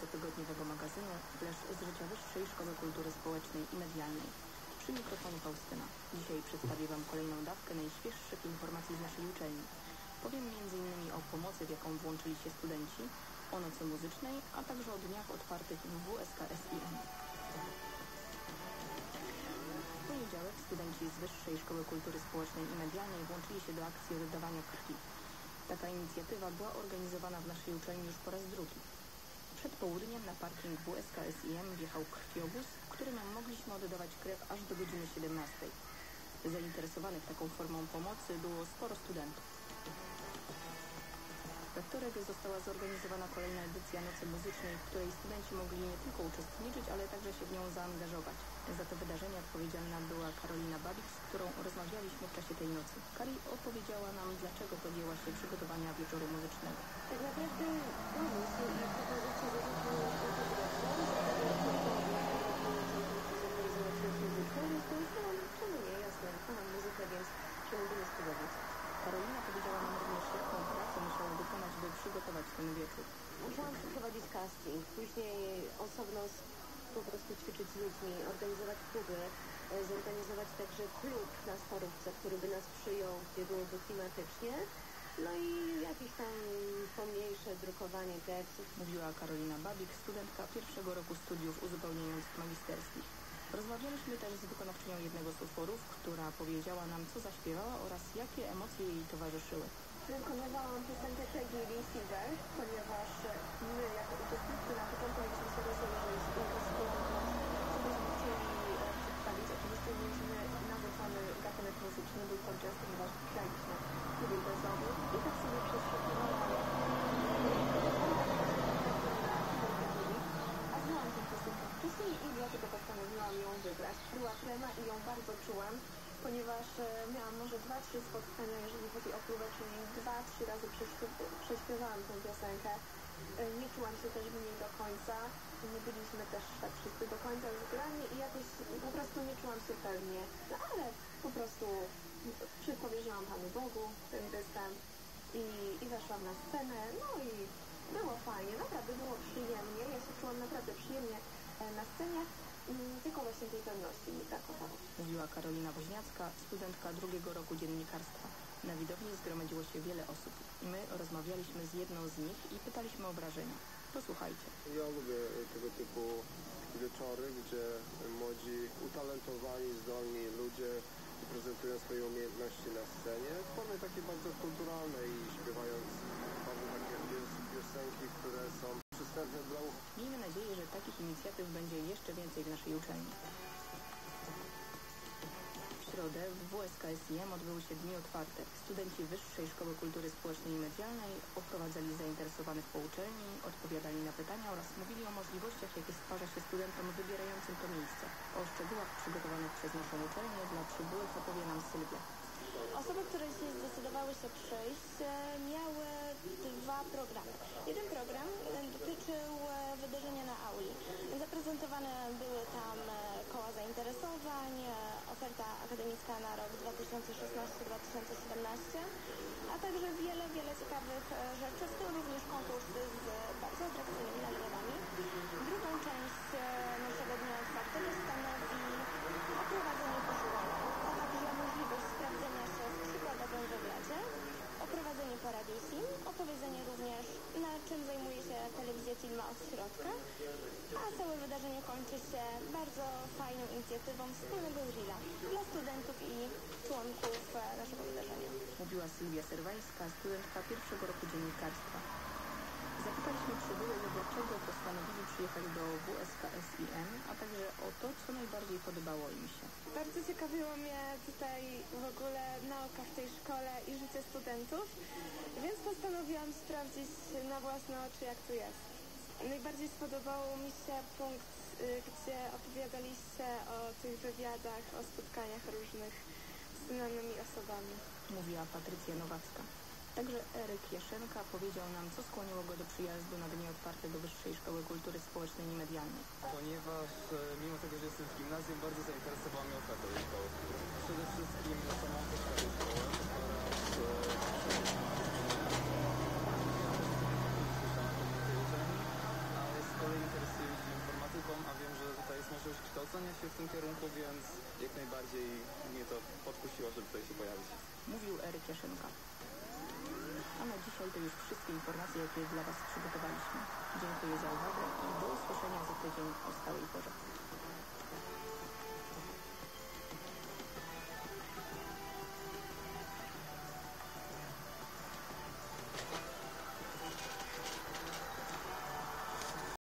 cotygodniowego magazynu Flash z życia Wyższej Szkoły Kultury Społecznej i Medialnej. Przy mikrofonu Faustyna. Dzisiaj przedstawię Wam kolejną dawkę najświeższych informacji z naszej uczelni. Powiem m.in. o pomocy, w jaką włączyli się studenci, o nocy muzycznej, a także o dniach otwartych w WSKSIM. W poniedziałek studenci z Wyższej Szkoły Kultury Społecznej i Medialnej włączyli się do akcji oddawania krwi. Taka inicjatywa była organizowana w naszej uczelni już po raz drugi. Przed południem na parking WSKSIM wjechał krwiobóz, w którym mogliśmy oddawać krew aż do godziny 17. Zainteresowanych taką formą pomocy było sporo studentów. We wtorek została zorganizowana kolejna edycja Nocy Muzycznej, w której studenci mogli nie tylko uczestniczyć, ale także się w nią zaangażować. Za to wydarzenie odpowiedzialna była Karolina Babik, z którą rozmawialiśmy w czasie tej nocy. Kari opowiedziała nam, dlaczego podjęła się przygotowania wieczoru muzycznego. Tak naprawdę spróbować. Karolina powiedziała nam również, jaką pracę musiała wykonać, by przygotować ten wieczór. Musiałam przeprowadzić casting, później osobno po prostu ćwiczyć z ludźmi, organizować próby, e, zorganizować także klub na Starówce, który by nas przyjął, gdzie byłoby klimatycznie. No i jakieś tam pomniejsze drukowanie tekstów. Mówiła Karolina Babik, studentka pierwszego roku studiów uzupełniających magisterskich. Rozmawialiśmy też z wykonawczynią jednego z utworów, która powiedziała nam, co zaśpiewała oraz jakie emocje jej towarzyszyły. Wykonywałam piosenkę Peggy Lee Silver, ponieważ my jako uczestnicy na początku mieliśmy się rozłożyć i rozkładać, co Była trema i ją bardzo czułam, ponieważ e, miałam może dwa, trzy spotkania, jeżeli chodzi o próbę, czyli dwa, trzy razy prześpiew- prześpiewałam tę piosenkę. E, Nie czułam się też w niej do końca. Nie byliśmy też tak wszyscy do końca zgrani i jakoś po prostu nie czułam się pewnie. No ale po prostu przypowierzyłam Panu Bogu ten występ i, i weszłam na scenę. No i było fajnie, naprawdę było przyjemnie. Ja się czułam naprawdę przyjemnie e, na scenie, tylko właśnie tej pewności mi brakowało. Mówiła Karolina Woźniacka, studentka drugiego roku dziennikarstwa. Na widowni zgromadziło się wiele osób. My rozmawialiśmy z jedną z nich i pytaliśmy o wrażenia. Posłuchajcie. Ja lubię tego typu wieczory, gdzie młodzi, utalentowani, zdolni ludzie prezentują swoje umiejętności na scenie w formie takiej bardzo kulturalnej i śpiewając bardzo takie pios- piosenki, które są takich inicjatyw będzie jeszcze więcej w naszej uczelni. W środę w WSKSIM odbyły się dni otwarte. Studenci Wyższej Szkoły Kultury Społecznej i Medialnej oprowadzali zainteresowanych po uczelni, odpowiadali na pytania oraz mówili o możliwościach, jakie stwarza się studentom wybierającym to miejsce. O szczegółach przygotowanych przez naszą uczelnię dla przybyłych opowie nam Sylwia. Osoby, które się zdecydowały się przyjść, e, miały dwa programy. Jeden program e, dotyczył e, wydarzenia na auli. Zaprezentowane były tam e, koła zainteresowań, e, oferta akademicka na rok 2016-2017, a także wiele, wiele ciekawych e, rzeczy, w tym również konkursy z bardzo atrakcyjnymi nagrodami. Drugą część naszego dnia otwartego stanowi oprowadzenie po szkolach, a także możliwość sprawdzenia się w przykładowym wywiadzie, oprowadzenie po Radiu Sim, opowiedzenie również na czym zajmuje się telewizja Filma od środka, a całe wydarzenie kończy się bardzo fajną inicjatywą wspólnego grilla dla studentów i członków e, naszego wydarzenia. Mówiła Sylwia Serwańska, studentka pierwszego roku dziennikarstwa. Zapytaliśmy przybyłych, dlaczego postanowili przyjechać do WSKSIM, a także o to, co najbardziej podobało im się. Bardzo ciekawiło mnie tutaj w ogóle nauka w tej szkole i życie studentów, więc postanowiłam sprawdzić na własne oczy, jak tu jest. Najbardziej spodobał mi się punkt, y, gdzie opowiadaliście o tych wywiadach, o spotkaniach różnych z znanymi osobami. Mówiła Patrycja Nowacka. Także Eryk Jaszenka powiedział nam, co skłoniło go do przyjazdu na dni otwarte do Wyższej Szkoły Kultury Społecznej i Medialnej. ponieważ e, mimo tego, że jestem w gimnazjum, bardzo zainteresowała mnie oferta tej szkoły. Przede wszystkim samą podstawę szkoły oraz e, słyszałem o tej uczelni, ale z kolei kształcenia się w tym kierunku, więc jak najbardziej mnie to podkusiło, żeby tutaj się pojawić. Mówił Eryk Jaszynka. A na dzisiaj to już wszystkie informacje, jakie dla Was przygotowaliśmy. Dziękuję za uwagę i do usłyszenia za tydzień o stałej porze.